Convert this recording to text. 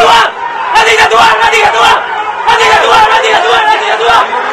dua! La Liga 2! La Liga 2! La Liga 2! La Liga 2! La Liga 2! La